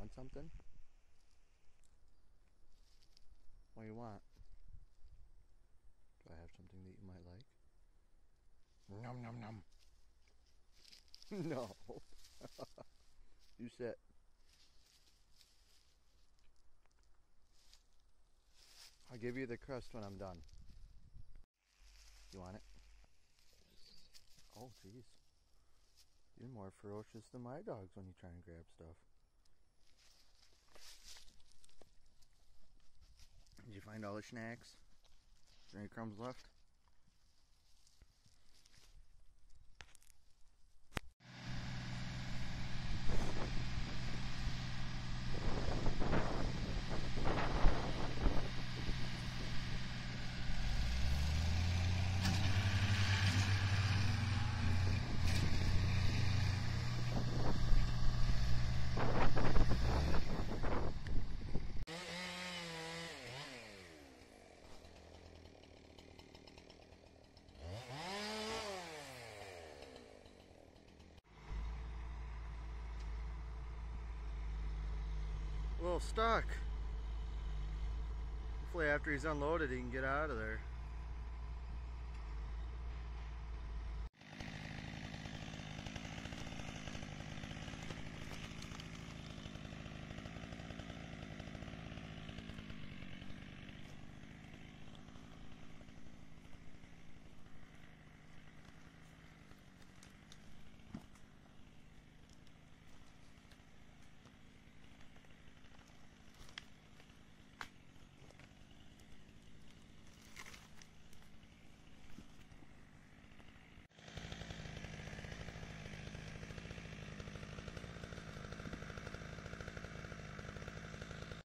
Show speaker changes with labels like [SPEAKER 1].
[SPEAKER 1] want something? What do you want? Do I have something that you might like? Num num num. no. you sit. I'll give you the crust when I'm done. You want it? Oh, jeez. You're more ferocious than my dogs when you try and grab stuff. Did you find all the snacks? Is there any crumbs left? Little stuck. Hopefully after he's unloaded he can get out of there.